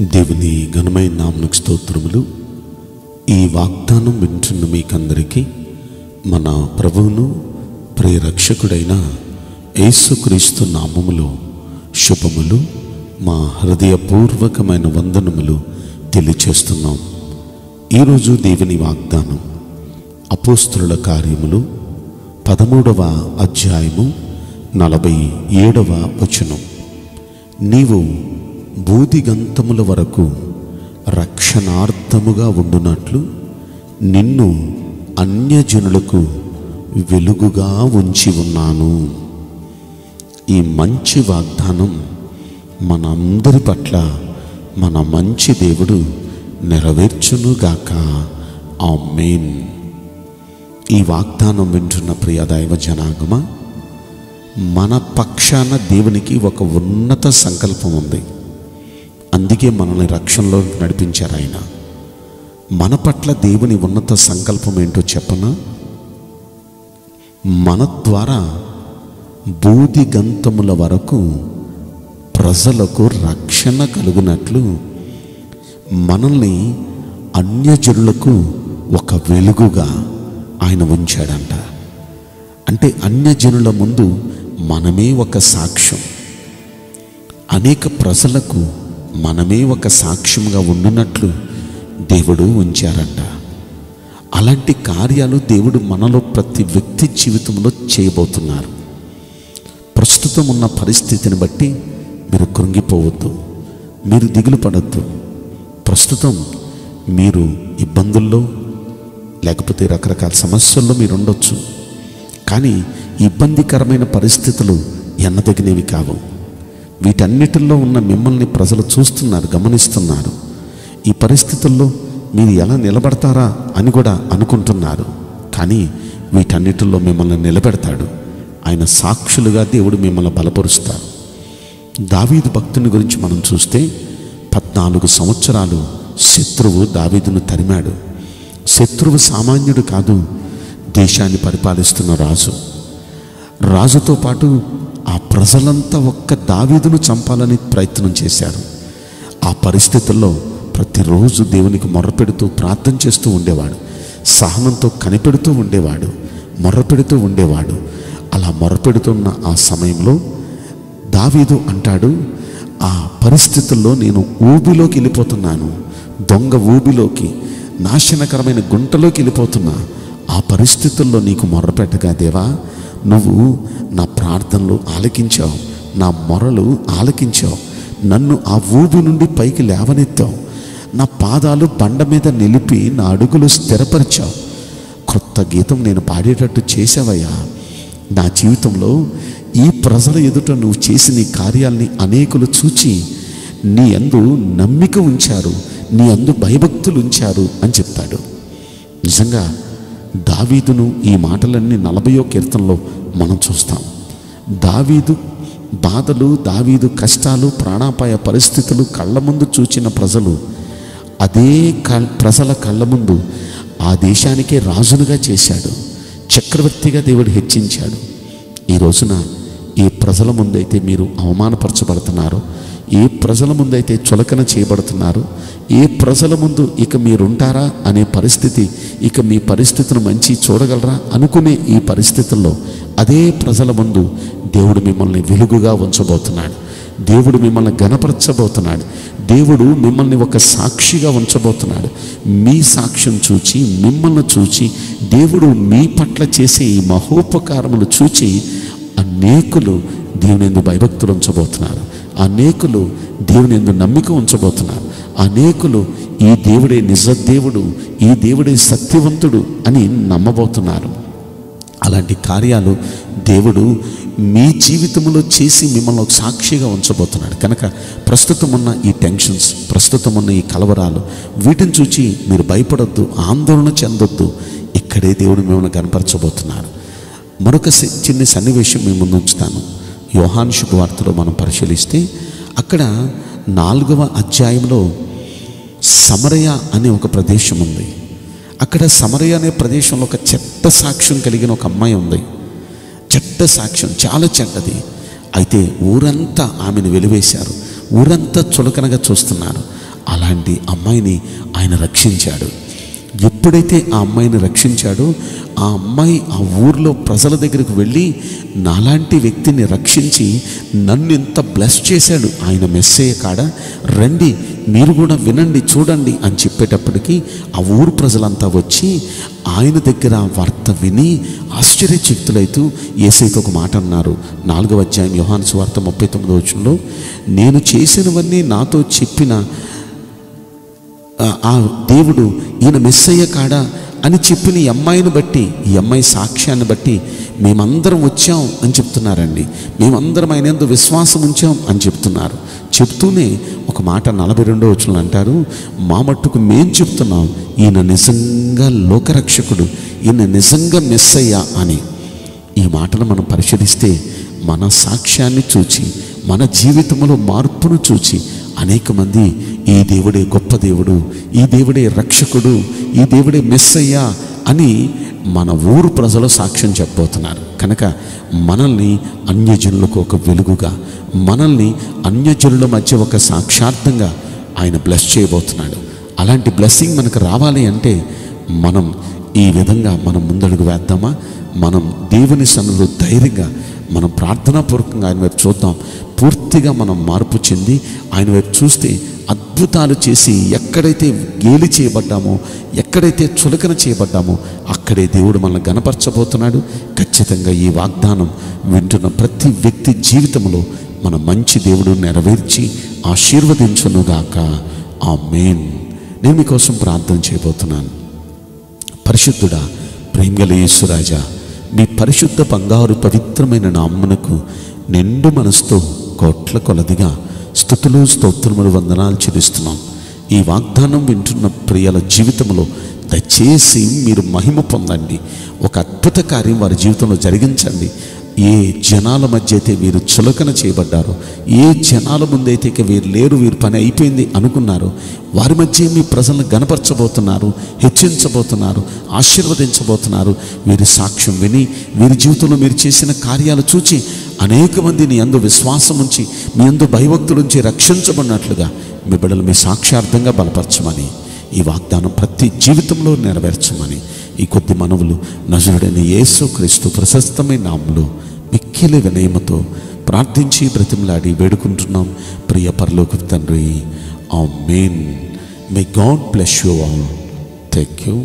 దేవుని ఘనమైన నామకు స్తోత్రములు. ఈ వాగ్దానం వింటున్న మీకందరికీ మన ప్రభువును ప్రియరక్షకుడైన యేసుక్రీస్తు నామములో శుభములు. మా హృదయపూర్వకమైన వందనములు తెలియచేస్తున్నాం. ఈరోజు దేవుని వాగ్దానం అపోస్తుల కార్యములు పదమూడవ అధ్యాయము నలభై ఏడవ వచనం. నీవు బూదిగంతముల వరకు రక్షణార్థముగా ఉండునట్లు నిన్ను అన్యజనులకు వెలుగుగా ఉంచి ఉన్నాను. ఈ మంచి వాగ్దానం మనందరి పట్ల మన మంచి దేవుడు నెరవేర్చునుగాక. ఆ మెయిన్ ఈ వాగ్దానం వింటున్న ప్రియ దైవ మన పక్షాన దేవునికి ఒక ఉన్నత సంకల్పం ఉంది. అందుకే మనల్ని రక్షణలో నడిపించారు ఆయన. మన పట్ల దేవుని ఉన్నత సంకల్పం ఏంటో చెప్పనా? మన ద్వారా బూది గంతముల వరకు ప్రజలకు రక్షణ కలుగునట్లు మనల్ని అన్యజనులకు ఒక వెలుగుగా ఆయన ఉంచాడంట. అంటే అన్యజనుల ముందు మనమే ఒక సాక్ష్యం. అనేక ప్రజలకు మనమే ఒక సాక్ష్యంగా ఉండునట్లు దేవుడు ఉంచారంట. అలాంటి కార్యాలు దేవుడు మనలో ప్రతి వ్యక్తి జీవితంలో చేయబోతున్నారు. ప్రస్తుతం ఉన్న పరిస్థితిని బట్టి మీరు కృంగిపోవద్దు మీరు దిగులు పడద్దు. ప్రస్తుతం మీరు ఇబ్బందుల్లో లేకపోతే రకరకాల సమస్యల్లో మీరు ఉండొచ్చు. కానీ ఇబ్బందికరమైన పరిస్థితులు ఎన్నదగినవి కావు. వీటన్నిటిల్లో ఉన్న మిమ్మల్ని ప్రజలు చూస్తున్నారు గమనిస్తున్నారు. ఈ పరిస్థితుల్లో మీరు ఎలా నిలబడతారా అని కూడా అనుకుంటున్నారు. కానీ వీటన్నిటిలో మిమ్మల్ని నిలబెడతాడు. ఆయన సాక్షులుగా దేవుడు మిమ్మల్ని బలపరుస్తారు. దావీదు భక్తుని గురించి మనం చూస్తే పద్నాలుగు సంవత్సరాలు శత్రువు దావీదును తరిమాడు. శత్రువు సామాన్యుడు కాదు దేశాన్ని పరిపాలిస్తున్న రాజు. రాజుతో పాటు ప్రజలంతా ఒక్క దావీదును చంపాలని ప్రయత్నం చేశారు. ఆ పరిస్థితుల్లో ప్రతిరోజు దేవునికి మొర్రపెడుతూ ప్రార్థన చేస్తూ ఉండేవాడు. సహనంతో కనిపెడుతూ ఉండేవాడు. మొర్రపెడుతూ ఉండేవాడు. అలా మొర్రపెడుతున్న ఆ సమయంలో దావీదు అంటాడు ఆ పరిస్థితుల్లో నేను ఊబిలోకి వెళ్ళిపోతున్నాను. దొంగ ఊబిలోకి నాశనకరమైన గుంటలోకి వెళ్ళిపోతున్నా. ఆ పరిస్థితుల్లో నీకు మొర్రపెట్టగా దేవా నువ్వు నా ప్రార్థనలు ఆలకించావు. నా మొరలు ఆలకించావు. నన్ను ఆ ఊబి నుండి పైకి లేవనెత్తావు. నా పాదాలు బండ మీద నిలిపి నా అడుగులు స్థిరపరిచావు. కొత్త గీతం నేను పాడేటట్టు చేసావయ్యా నా జీవితంలో ఈ ప్రజల ఎదుట నువ్వు చేసిన కార్యాలని కార్యాల్ని అనేకులు చూచి నీ అందు నమ్మిక ఉంచారు నీ అందు భయభక్తులు ఉంచారు అని చెప్తాడు నిజంగా దావీదును ఈ మాటలన్నీ నలభయో కీర్తనలో మనం చూస్తాం. దావీదు బాధలు దావీదు కష్టాలు ప్రాణాపాయ పరిస్థితులు కళ్ళ ముందు చూచిన ప్రజలు అదే క ప్రజల కళ్ళ ముందు ఆ దేశానికే రాజునుగా చేశాడు. చక్రవర్తిగా దేవుడు హెచ్చించాడు. ఈ రోజున ఏ ప్రజల ముందైతే మీరు అవమానపరచబడుతున్నారో. ఏ ప్రజల ముందైతే చులకన చేయబడుతున్నారు. ఏ ప్రజల ముందు ఇక మీరుంటారా అనే పరిస్థితి ఇక మీ పరిస్థితిని మంచి చూడగలరా అనుకునే ఈ పరిస్థితుల్లో అదే ప్రజల ముందు దేవుడు మిమ్మల్ని వెలుగుగా ఉంచబోతున్నాడు. దేవుడు మిమ్మల్ని గణపరచబోతున్నాడు. దేవుడు మిమ్మల్ని ఒక సాక్షిగా ఉంచబోతున్నాడు. మీ సాక్ష్యం చూచి మిమ్మల్ని చూచి దేవుడు మీ పట్ల చేసే ఈ మహోపకారములు చూచి అనేకులు దేవుని ఎందు భయభక్తులు ఉంచబోతున్నారు. అనేకులు దేవుని ఎందు నమ్మిక ఉంచబోతున్నారు. అనేకులు ఈ దేవుడే నిజ దేవుడు ఈ దేవుడే సత్యవంతుడు అని నమ్మబోతున్నారు. అలాంటి కార్యాలు దేవుడు మీ జీవితంలో చేసి మిమ్మల్ని ఒక సాక్షిగా ఉంచబోతున్నాడు. కనుక ప్రస్తుతం ఉన్న ఈ టెన్షన్స్ ప్రస్తుతం ఉన్న ఈ కలవరాలు వీటిని చూచి మీరు భయపడొద్దు ఆందోళన చెందొద్దు. ఇక్కడే దేవుడు మిమ్మల్ని కనపరచబోతున్నారు మరొక సి- చిన్న సన్నివేశం మీ ముందు ఉంచుతాను. యోహాన్ శుభవార్తలో మనం పరిశీలిస్తే అక్కడ నాలుగవ అధ్యాయంలో సమరయ అనే ఒక ప్రదేశం ఉంది. అక్కడ సమరయ్య అనే ప్రదేశంలో ఒక చెట్ట సాక్ష్యం కలిగిన ఒక అమ్మాయి ఉంది. చెడ్డ సాక్ష్యం చాలా చెడ్డది. అయితే ఊరంతా ఆమెను వెలివేశారు. ఊరంతా చులకనగా చూస్తున్నారు. అలాంటి అమ్మాయిని ఆయన రక్షించాడు. ఎప్పుడైతే ఆ అమ్మాయిని రక్షించాడో ఆ అమ్మాయి ఆ ఊర్లో ప్రజల దగ్గరికి వెళ్ళి నాలాంటి వ్యక్తిని రక్షించి నన్ను ఎంత బ్లెస్ చేశాడు. ఆయన మెస్సేయ కాడ? రండి మీరు కూడా వినండి చూడండి అని చెప్పేటప్పటికీ ఆ ఊరు ప్రజలంతా వచ్చి ఆయన దగ్గర ఆ వార్త విని ఆశ్చర్యచక్తులైతూ ఏసైతో ఒక మాట అన్నారు. నాలుగవ అధ్యాయం యోహాను సువార్త ముప్పై తొమ్మిదో వచ్చంలో నేను చేసినవన్నీ నాతో చెప్పిన ఆ- దేవుడు ఈయన అయ్యే కాడా? అని చెప్పిన ఈ అమ్మాయిని బట్టి ఈ అమ్మాయి సాక్ష్యాన్ని బట్టి మేమందరం వచ్చాం అని చెప్తున్నారండి. మేమందరం ఆయన ఎందు విశ్వాసం ఉంచాం అని చెప్తున్నారు. చెప్తూనే ఒక మాట నలభై రెండో వచ్చిన అంటారు మా మట్టుకు మేం చెప్తున్నాం ఈయన నిజంగా లోకరక్షకుడు ఈయన నిజంగా మిస్ అయ్యా అని. ఈ మాటను మనం పరిశీలిస్తే మన సాక్ష్యాన్ని చూచి మన జీవితంలో మార్పును చూచి అనేక మంది ఈ దేవుడే గొప్ప దేవుడు ఈ దేవుడే రక్షకుడు ఈ దేవుడే మిస్ అయ్యా అని మన ఊరు ప్రజలు సాక్ష్యం చెప్పబోతున్నారు. కనుక మనల్ని అన్యజనులకు ఒక వెలుగుగా మనల్ని అన్యజనుల మధ్య ఒక సాక్షార్థంగా ఆయన బ్లెస్ చేయబోతున్నాడు. అలాంటి బ్లెస్సింగ్ మనకు రావాలి అంటే మనం ఈ విధంగా మనం ముందడుగు వేద్దామా? మనం దేవుని సన్నిధిలో ధైర్యంగా మనం ప్రార్థనాపూర్వకంగా ఆయన వైపు చూద్దాం. పూర్తిగా మనం మార్పు చెంది ఆయన వైపు చూస్తే అద్భుతాలు చేసి ఎక్కడైతే గేలి చేయబడ్డామో ఎక్కడైతే చులకన చేయబడ్డామో అక్కడే దేవుడు మనల్ని గనపరచబోతున్నాడు. ఖచ్చితంగా ఈ వాగ్దానం వింటున్న ప్రతి వ్యక్తి జీవితంలో మన మంచి దేవుడు నెరవేర్చి ఆశీర్వదించునుగాక. ఆ మెయిన్ నేను మీకోసం ప్రార్థన చేయబోతున్నాను. పరిశుద్ధుడా ప్రేమగల యేసురాజా మీ పరిశుద్ధ బంగారు పవిత్రమైన నామ్మనకు నిండు మనసుతో కోట్ల కొలదిగా స్థుతులు స్తోత్రములు వందనాలు చెల్లిస్తున్నాం. ఈ వాగ్దానం వింటున్న ప్రియుల జీవితంలో దయచేసి మీరు మహిమ పొందండి. ఒక అద్భుత కార్యం వారి జీవితంలో జరిగించండి. ఏ జనాల మధ్య అయితే వీరు చులకన చేయబడ్డారో ఏ జనాల ముందైతే ఇక వీరు లేరు వీరు పని అయిపోయింది అనుకున్నారో వారి మధ్య మీ ప్రజలను గనపరచబోతున్నారు హెచ్చించబోతున్నారు ఆశీర్వదించబోతున్నారు. వీరి సాక్ష్యం విని వీరి జీవితంలో మీరు చేసిన కార్యాలు చూచి అనేక మందిని అందు విశ్వాసం ఉంచి మీ అందు భయభక్తులుంచి రక్షించబడినట్లుగా మీ బిడ్డలు మీ సాక్షార్థంగా బలపరచమని ఈ వాగ్దానం ప్రతి జీవితంలో నెరవేర్చమని ఈ కొద్ది మనవులు నజరుడైన యేసు క్రీస్తు ప్రశస్తమైన నామలు మిక్కిలి వినయముతో ప్రార్థించి బ్రతిమలాడి వేడుకుంటున్నాం. ప్రియ పరలోక తండ్రి amen may God bless you all thank you